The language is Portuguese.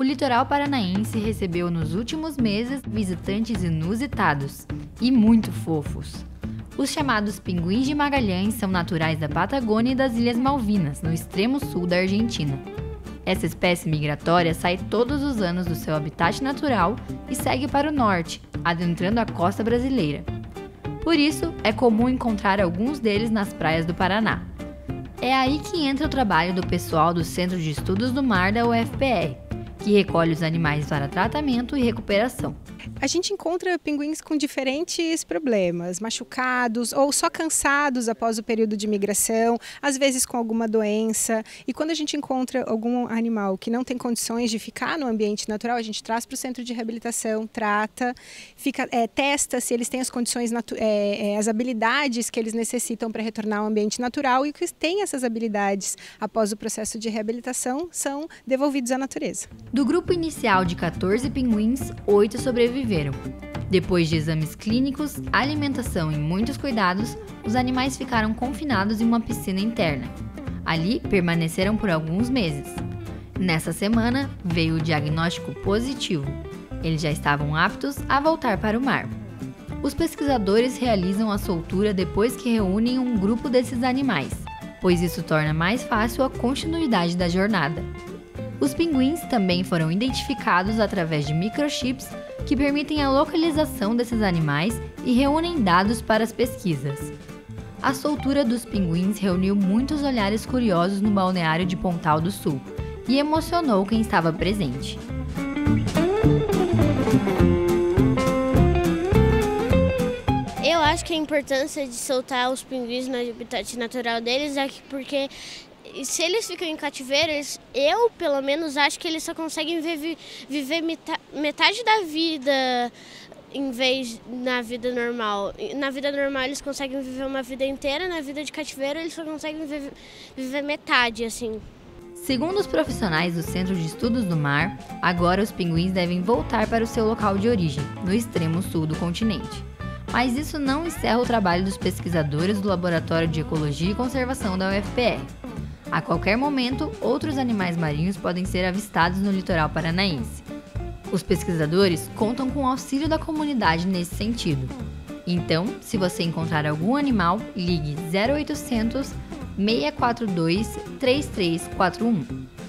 O litoral paranaense recebeu nos últimos meses visitantes inusitados e muito fofos. Os chamados pinguins de Magalhães são naturais da Patagônia e das Ilhas Malvinas, no extremo sul da Argentina. Essa espécie migratória sai todos os anos do seu habitat natural e segue para o norte, adentrando a costa brasileira. Por isso, é comum encontrar alguns deles nas praias do Paraná. É aí que entra o trabalho do pessoal do Centro de Estudos do Mar da UFPR, que recolhe os animais para tratamento e recuperação. A gente encontra pinguins com diferentes problemas, machucados ou só cansados após o período de migração, às vezes com alguma doença. E quando a gente encontra algum animal que não tem condições de ficar no ambiente natural, a gente traz para o centro de reabilitação, trata, fica, é, testa se eles têm as condições, é, as habilidades que eles necessitam para retornar ao ambiente natural e que têm essas habilidades após o processo de reabilitação são devolvidos à natureza. Do grupo inicial de 14 pinguins, 8 sobreviveram. Depois de exames clínicos, alimentação e muitos cuidados, os animais ficaram confinados em uma piscina interna. Ali permaneceram por alguns meses. Nessa semana, veio o diagnóstico positivo. Eles já estavam aptos a voltar para o mar. Os pesquisadores realizam a soltura depois que reúnem um grupo desses animais, pois isso torna mais fácil a continuidade da jornada. Os pinguins também foram identificados através de microchips que permitem a localização desses animais e reúnem dados para as pesquisas. A soltura dos pinguins reuniu muitos olhares curiosos no balneário de Pontal do Sul e emocionou quem estava presente. Eu acho que a importância de soltar os pinguins no habitat natural deles é porque se eles ficam em cativeiro, eles, eu pelo menos acho que eles só conseguem viver, viver metade da vida em vez na vida normal. Na vida normal eles conseguem viver uma vida inteira, na vida de cativeiro eles só conseguem viver, viver metade, assim. Segundo os profissionais do Centro de Estudos do Mar, agora os pinguins devem voltar para o seu local de origem, no extremo sul do continente. Mas isso não encerra o trabalho dos pesquisadores do Laboratório de Ecologia e Conservação da UFPR. A qualquer momento, outros animais marinhos podem ser avistados no litoral paranaense. Os pesquisadores contam com o auxílio da comunidade nesse sentido. Então, se você encontrar algum animal, ligue 0800 642 3341.